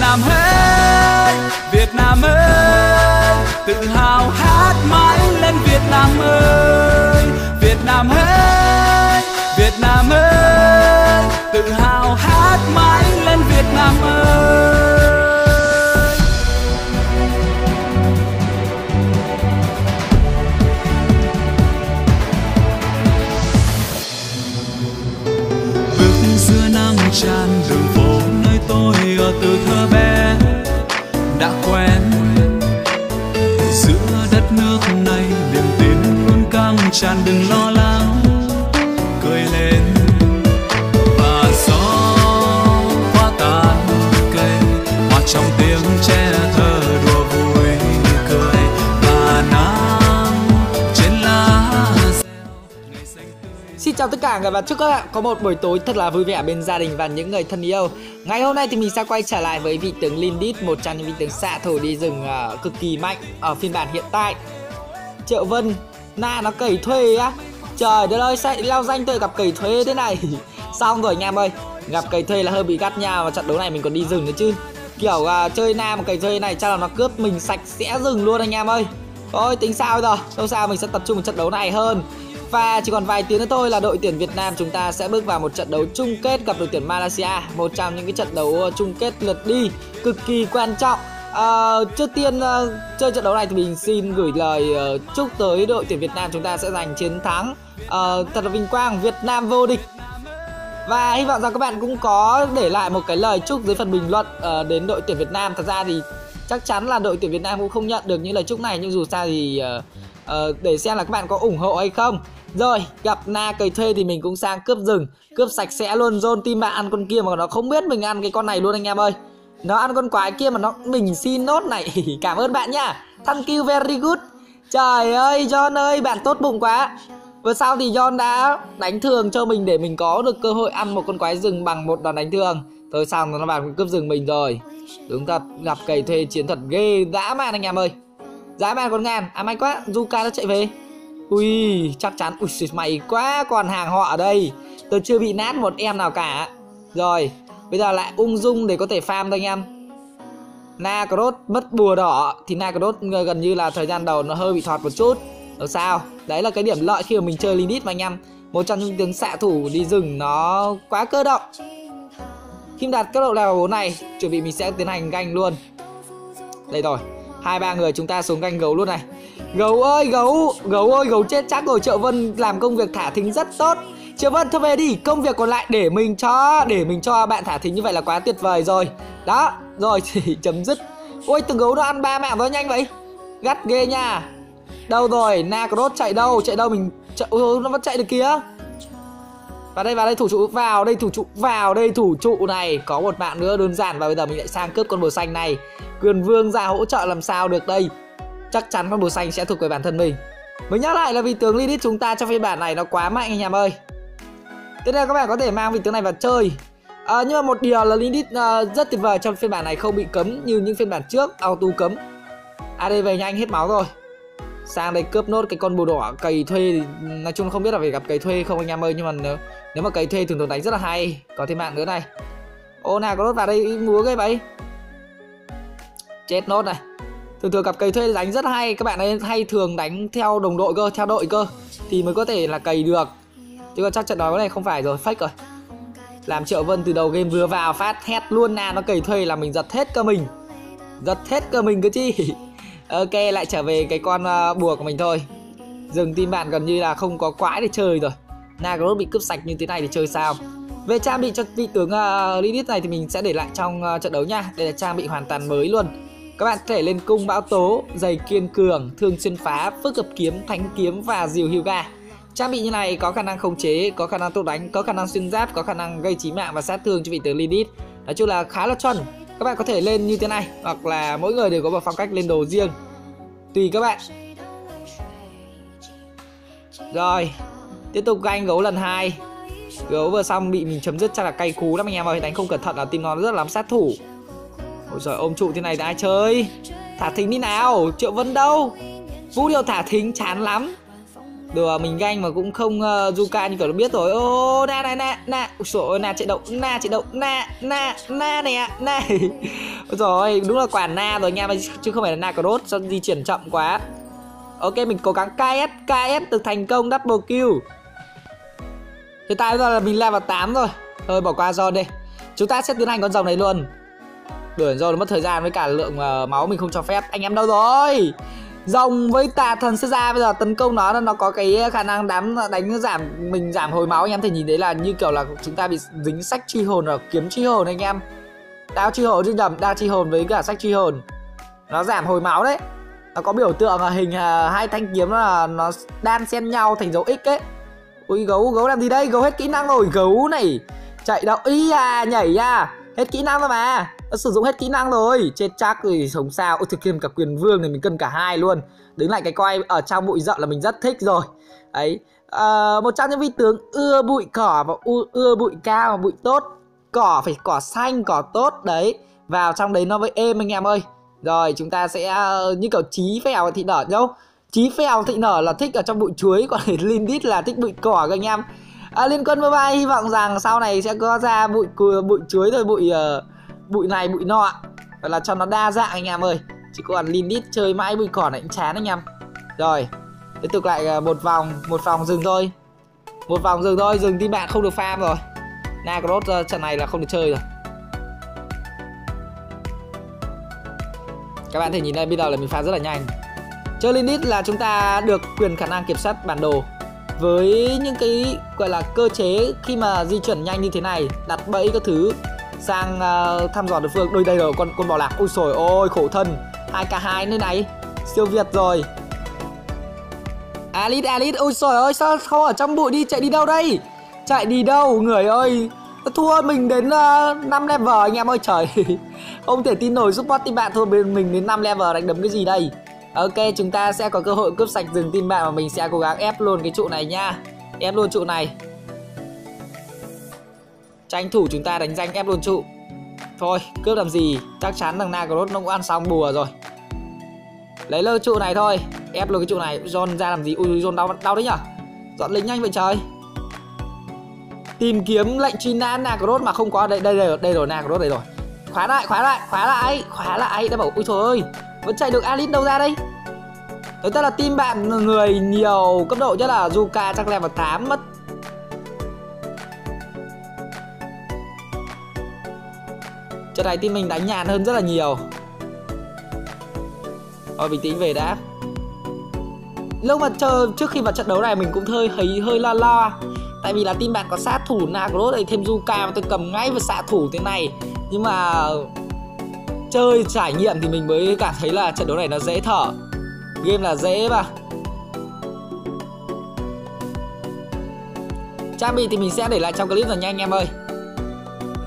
Nam ơi Việt Nam ơi. Tự hào hát mãi lên Việt Nam ơi. Việt Nam ơi Việt Nam ơi. Tự hào hát mãi lên Việt Nam ơi. Bước giữa nắng tràn từ thơ bé đã quen. Giữa đất nước này niềm tin luôn căng tràn, đừng lo lắng, cười lên. Và gió hoa tàn cây hòa trong tiếng tre chào tất cả người và chúc các bạn có một buổi tối thật là vui vẻ bên gia đình và những người thân yêu. Ngày hôm nay thì mình sẽ quay trở lại với vị tướng Lindit Một trong những vị tướng xạ thủ đi rừng uh, cực kỳ mạnh ở phiên bản hiện tại. Triệu Vân Na nó cẩy thuê á. Trời đất ơi sao leo danh tôi gặp cẩy thuê thế này. Xong rồi anh em ơi? Gặp cẩy thuê là hơi bị gắt nha Và trận đấu này mình còn đi rừng nữa chứ. Kiểu uh, chơi Na một cẩy thuê này chắc là nó cướp mình sạch sẽ rừng luôn anh em ơi. Thôi tính sao giờ? Không sao mình sẽ tập trung vào trận đấu này hơn và chỉ còn vài tiếng nữa thôi là đội tuyển Việt Nam chúng ta sẽ bước vào một trận đấu chung kết gặp đội tuyển Malaysia. Một trong những cái trận đấu ờ, chung kết lượt đi cực kỳ quan trọng. À, Trước tiên uh, chơi trận đấu này thì mình xin gửi lời uh, chúc tới đội tuyển Việt Nam chúng ta sẽ giành chiến thắng. Uh, Thật là vinh quang Việt Nam vô địch. Và hy vọng rằng các bạn cũng có để lại một cái lời chúc dưới phần bình luận uh, đến đội tuyển Việt Nam. Thật ra thì chắc chắn là đội tuyển Việt Nam cũng không nhận được những lời chúc này Nhưng dù sao thì uh, uh, để xem là các bạn có ủng hộ hay không rồi, gặp Na cầy thuê thì mình cũng sang cướp rừng. Cướp sạch sẽ luôn, Zone team bạn ăn con kia mà nó không biết mình ăn cái con này luôn anh em ơi. Nó ăn con quái kia mà nó mình xin nốt này. Cảm ơn bạn nha Thank you very good. Trời ơi, John ơi, bạn tốt bụng quá. Vừa sau thì John đã đánh thường cho mình để mình có được cơ hội ăn một con quái rừng bằng một đòn đánh thường. Thôi xong nó vào cướp rừng mình rồi. Đúng thật, gặp cầy thuê chiến thuật ghê dã man anh em ơi. Dã man con ngàn, à may quá, Zuka nó chạy về. Ui, chắc chắn. Ui, mày quá còn hàng họ ở đây. Tôi chưa bị nát một em nào cả. Rồi, bây giờ lại ung dung để có thể farm thôi anh em. Nakrot mất bùa đỏ Thì Nakrot gần như là thời gian đầu nó hơi bị thọt một chút. Đâu sao? Đấy là cái điểm lợi khi mà mình chơi Lilith mà anh em. Một trong những tướng xạ thủ đi rừng nó quá cơ động. Khi đạt cấp độ level 4 này Chuẩn bị mình sẽ tiến hành ganh luôn. Đây rồi hai ba người chúng ta xuống ganh gấu luôn này. Gấu ơi gấu Gấu ơi gấu chết chắc rồi Triệu Vân làm công việc thả thính rất tốt. Triệu Vân thôi về đi Công việc còn lại để mình cho Để mình cho bạn thả thính như vậy là quá tuyệt vời rồi. Đó Rồi thì chấm dứt. Ôi từng gấu nó ăn ba mạng nó nhanh vậy. Gắt ghê nha. Đâu rồi Nakrot chạy đâu Chạy đâu mình chạy, Ôi nó vẫn chạy được kia. vào đây vào đây thủ trụ vào đây thủ trụ vào đây thủ trụ này. Có một bạn nữa đơn giản và bây giờ mình lại sang cướp con bồ xanh này. Quyền vương ra hỗ trợ làm sao được đây? Chắc chắn con bù xanh sẽ thuộc về bản thân mình. Mới nhắc lại là vì tướng Lilith chúng ta trong phiên bản này nó quá mạnh anh em ơi. Thế nên các bạn có thể mang vị tướng này vào chơi. À, nhưng mà một điều là Lilith uh, à, rất tuyệt vời trong phiên bản này không bị cấm như những phiên bản trước auto cấm. AD về nhanh hết máu rồi. Sang đây cướp nốt cái con bù đỏ cầy thuê thì nói chung không biết là phải gặp cầy thuê không anh em ơi nhưng mà nếu, nếu mà cầy thuê thường thường đánh rất là hay. Có thêm mạng nữa này. Ô nào có nốt vào đây múa cái vậy chết nốt này thường thường cặp cầy thuê đánh rất hay các bạn ấy hay thường đánh theo đồng đội cơ theo đội cơ thì mới có thể là cầy được. Chứ còn chắc trận đó này không phải rồi fake rồi. Làm triệu vân từ đầu game vừa vào phát hét luôn na nó cầy thuê là mình giật hết cơ mình. Giật hết cơ mình cơ chi ok lại trở về cái con uh, bùa của mình thôi. Dừng team bạn gần như là không có quái để chơi rồi. Nagros bị cướp sạch như thế này thì chơi sao? Về trang bị cho vị tướng uh, Lilith này thì mình sẽ để lại trong uh, trận đấu nha. Đây là trang bị hoàn toàn mới luôn các bạn có thể lên cung bão tố, giày kiên cường, thương xuyên phá phức hợp kiếm, thánh kiếm và diều Hyuga trang bị như này có khả năng khống chế, có khả năng tốt đánh, có khả năng xuyên giáp, có khả năng gây chí mạng và sát thương cho vị tướng Lilith nói chung là khá là chuẩn. Các bạn có thể lên như thế này, hoặc là mỗi người đều có một phong cách lên đồ riêng. Tùy các bạn. Rồi, tiếp tục ganh gấu lần hai. Gấu vừa xong bị mình chấm dứt chắc là cay cú lắm anh em ơi, đánh không cẩn thận là team nó rất là lắm sát thủ ôi giời ôm trụ thế này đã ai chơi. Thả thính đi nào triệu vân đâu? Vũ điệu thả thính chán lắm. Đùa mình ganh mà cũng không uh, Zuka như kiểu nó biết rồi. Ô na na na na. Ôi trời ơi na chạy động, na chạy động, na na na nè na. Rồi đúng là quả na rồi nha chứ không phải là na cross sao di chuyển chậm quá. Ok mình cố gắng KS KS được thành công double kill. Hiện tại bây giờ là mình level 8 rồi. Thôi bỏ qua do đi. Chúng ta sẽ tiến hành con rồng này luôn đuổi rồi mất thời gian với cả lượng uh, máu mình không cho phép. Anh em đâu rồi. Rồng với tà thần sẽ ra bây giờ tấn công nó nó có cái khả năng đám đánh giảm mình giảm hồi máu. Anh em thể nhìn thấy là như kiểu là chúng ta bị dính sách truy hồn rồi kiếm truy hồn anh em. Đao truy hồn chứ nhầm đao truy hồn với cả sách truy hồn. Nó giảm hồi máu đấy. Nó có biểu tượng là hình uh, hai thanh kiếm là nó đan xen nhau thành dấu x ấy. Ui gấu gấu làm gì đây? Gấu hết kỹ năng rồi. Gấu này chạy đâu? Ý à nhảy à. Hết kỹ năng rồi mà đã sử dụng hết kỹ năng rồi. Chết chắc rồi sống sao. Ôi thực hiện cả quyền vương này mình cần cả hai luôn. Đứng lại cái coi ở trong bụi rậm là mình rất thích rồi. Ấy à, ờ, một trong những vị tướng ưa bụi cỏ và ưa bụi cao và bụi tốt. Cỏ phải cỏ xanh cỏ tốt. Đấy. Vào trong đấy nó mới êm anh em ơi. Rồi chúng ta sẽ uh, như kiểu trí phèo thị nở đâu trí phèo thị nở là thích ở trong bụi chuối. Còn lindit là thích bụi cỏ các anh em. À, liên quân mobile hy vọng rằng sau này sẽ có ra bụi bụi chuối rồi bụi uh, bụi này bụi nọ và là cho nó đa dạng anh em ơi. Chỉ còn lindit chơi mãi bụi cỏ này cũng chán anh em. Rồi, tiếp tục lại à, một vòng một vòng dừng thôi. Một vòng dừng thôi dừng thì bạn không được farm rồi. Nagros à, trận này là không được chơi rồi. Các bạn thể nhìn đây, bây giờ là mình pha rất là nhanh. Chơi Lindit là chúng ta được quyền khả năng kiểm soát bản đồ. Với những cái, gọi là cơ chế khi mà di chuyển nhanh như thế này, đặt bẫy các thứ sang uh, thăm dò đối phương. Đôi đây rồi con con bò lạc. Ôi sồi ôi khổ thân. 2 k hai nơi này. Siêu việt rồi. Alice Alice ôi sồi ơi sao không ở trong bụi đi chạy đi đâu đây? Chạy đi đâu người ơi? Thua mình đến ờ, uh, 5 level anh em ơi trời. Không thể tin nổi support team bạn thua bên mình đến 5 level đánh đấm cái gì đây? Ok chúng ta sẽ có cơ hội cướp sạch rừng team bạn và mình sẽ cố gắng ép luôn cái trụ này nha. Ép luôn trụ này. Tranh thủ chúng ta đánh danh ép luôn trụ. Thôi cướp làm gì? Chắc chắn thằng Nagrod nó cũng ăn xong bùa rồi. Lấy lơ trụ này thôi. Ép luôn cái trụ này. John ra làm gì? Ui John đau, đau đấy nhở? Dọn lính nhanh vậy trời. Tìm kiếm lệnh truy nã Nagrod mà không có. Đây đây đây, đây rồi Nagrod đây rồi. Khóa lại khóa lại khóa lại khóa lại. Đã bảo ui trời ơi vẫn chạy được Alice đâu ra đây? Thế ta là team bạn người nhiều cấp độ nhất là Zuka chắc level 8 mất Trận này team mình đánh nhàn hơn rất là nhiều. Thôi, bình tĩnh về đã. Lúc mà chờ, trước khi vào trận đấu này mình cũng hơi hơi hơi lo lo Tại vì là team bạn có sát thủ Nagros này thêm Zuka, mà tôi cầm ngay vào xạ thủ thế này. Nhưng mà chơi trải nghiệm thì mình mới cảm thấy là trận đấu này nó dễ thở. Game là dễ mà. Trang bị thì mình sẽ để lại trong clip rồi nha anh em ơi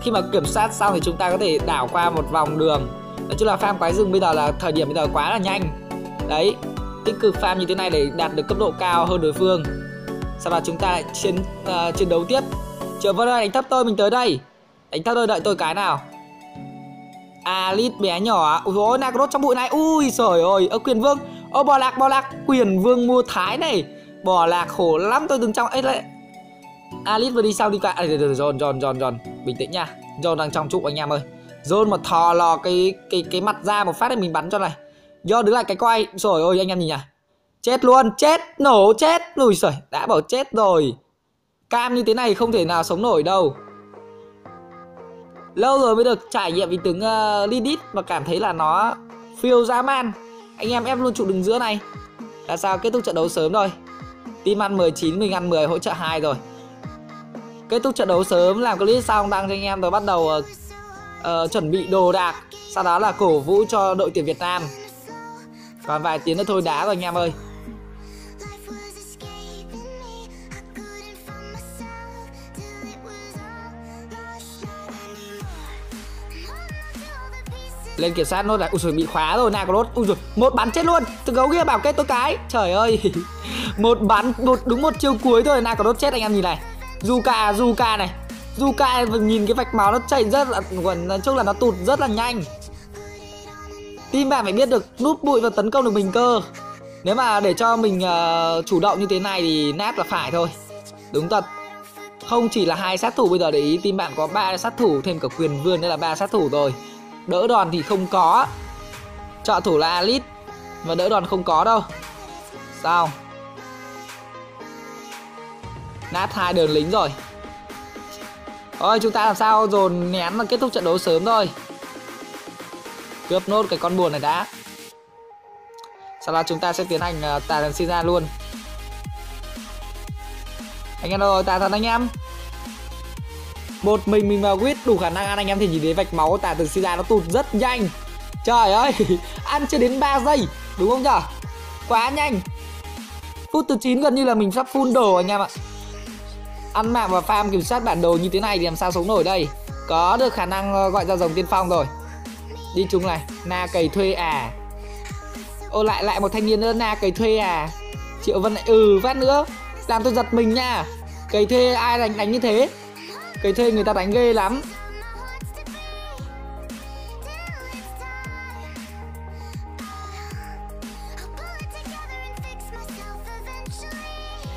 khi mà kiểm soát xong thì chúng ta có thể đảo qua một vòng đường. Nói chung là farm quái rừng bây giờ là thời điểm bây giờ quá là nhanh. Đấy tích cực farm như thế này để đạt được cấp độ cao hơn đối phương. Sau đó chúng ta lại chiến uh, chiến đấu tiếp. Chờ vâng ơi đánh thấp tôi mình tới đây. Đánh thấp tôi đợi tôi cái nào. À, Alice bé nhỏ Ui dồi Nagros trong bụi này. Ui trời ơi Ơ quyền vương. Ơ bò lạc bò lạc. Quyền vương mua thái này. Bò lạc khổ lắm tôi đứng trong ấy lại Alice vừa đi sau đi cả à, John John John John. Bình tĩnh nha. John đang trong trụ anh em ơi. John mà thò lò cái cái cái mặt ra một phát thì mình bắn cho này. Do đứng lại cái quay. Rồi ơi anh em nhìn nhỉ. Chết luôn Chết Nổ chết. Ui trời Đã bảo chết rồi. Cam như thế này không thể nào sống nổi đâu. Lâu rồi mới được trải nghiệm vị tướng uh, ờ, Lidit và cảm thấy là nó phiêu dã man. Anh em ép luôn trụ đứng giữa này. Là sao kết thúc trận đấu sớm rồi team ăn 19 mình ăn 10 hỗ trợ 2 rồi kết thúc trận đấu sớm làm clip xong đăng cho anh em rồi bắt đầu uh, uh, chuẩn bị đồ đạc. Sau đó là cổ vũ cho đội tuyển Việt Nam. Còn vài tiếng nữa thôi đá rồi anh em ơi. Lên kiểm soát nốt lại ui rồi bị khóa rồi Nagros ui rồi một bắn chết luôn. Từ gấu kia bảo kết tôi cái. Trời ơi. Một bắn một đúng một chiêu cuối thôi Nagros chết anh em nhìn này. Zuka Zuka này. Zuka nhìn cái vạch máu nó chạy rất là nói chung là nó tụt rất là nhanh. Team bạn phải biết được nút bụi và tấn công được mình cơ. Nếu mà để cho mình uh, chủ động như thế này thì nát là phải thôi. Đúng thật. Không chỉ là hai sát thủ bây giờ để ý team bạn có ba sát thủ thêm cả quyền vương nữa là ba sát thủ rồi. Đỡ đòn thì không có. Trợ thủ là Alice và đỡ đòn không có đâu. Sao? Nát hai đường lính rồi. Ôi chúng ta làm sao dồn nén và kết thúc trận đấu sớm thôi? Cướp nốt cái con buồn này đã. Sau đó chúng ta sẽ tiến hành uh, tà thần sinh ra luôn. Anh em rồi tà thần anh em. Một mình mình vào quýt đủ khả năng ăn anh em thì nhìn thấy vạch máu tà thần sinh ra nó tụt rất nhanh. Trời ơi Ăn chưa đến 3 giây Đúng không nhở? Quá nhanh. Phút thứ 9 gần như là mình sắp full đồ anh em ạ ăn mạng và farm kiểm soát bản đồ như thế này thì làm sao sống nổi đây? Có được khả năng ờ, gọi ra dòng tiên phong rồi. Đi chung này, na cầy thuê à. Ô, lại lại một thanh niên nữa, na cầy thuê à. Triệu vân lại ừ phát nữa. Làm tôi giật mình nha. Cầy thuê, ai đánh đánh như thế? Cầy thuê người ta đánh ghê lắm.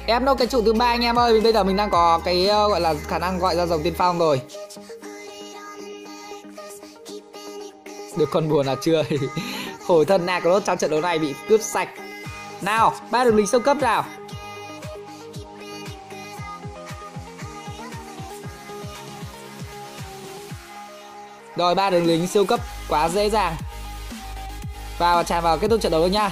Em đâu cái trụ thứ ba anh em ơi bây giờ mình đang có cái uh, gọi là khả năng gọi ra dòng tiên phong rồi. Được con buồn là chưa? Khổ thân Nacros trong trận đấu này bị cướp sạch. Nào ba đường lính sâu cấp nào? Rồi ba đường lính siêu cấp quá dễ dàng. Vào tràn vào kết thúc trận đấu nha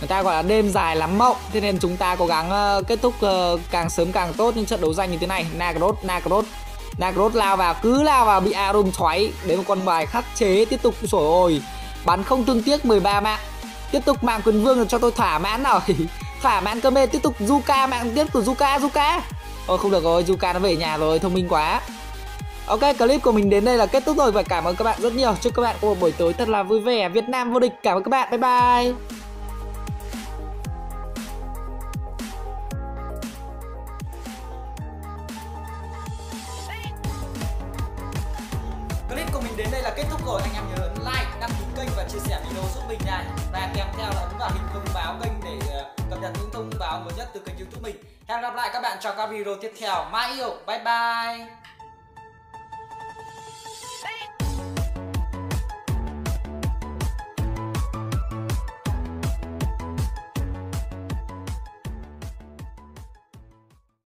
người ta gọi là đêm dài lắm mộng thế nên chúng ta cố gắng uh, kết thúc uh, càng sớm càng tốt những trận đấu danh như thế này Nagrod Nagrod Nagrod lao vào cứ lao vào bị Arum thoái đấy một con bài khắc chế tiếp tục sổi ôi bắn không thương tiếc 13 mạng tiếp tục mạng quyền vương cho tôi thỏa mãn nào thỏa mãn cơ mê tiếp tục Zuka mạng tiếp của Zuka Zuka ôi không được rồi Zuka nó về nhà rồi thông minh quá Ok, clip của mình đến đây là kết thúc rồi và cảm ơn các bạn rất nhiều. Chúc các bạn có một buổi tối thật là vui vẻ. Việt Nam vô địch. Cảm ơn các bạn. Bye bye. mình này. Và kèm theo là đúng vào hình thông báo kênh để ờ, cập nhật những thông báo mới nhất từ kênh youtube mình. Hẹn gặp lại các bạn trong các video tiếp theo. Mai yêu. Bye bye.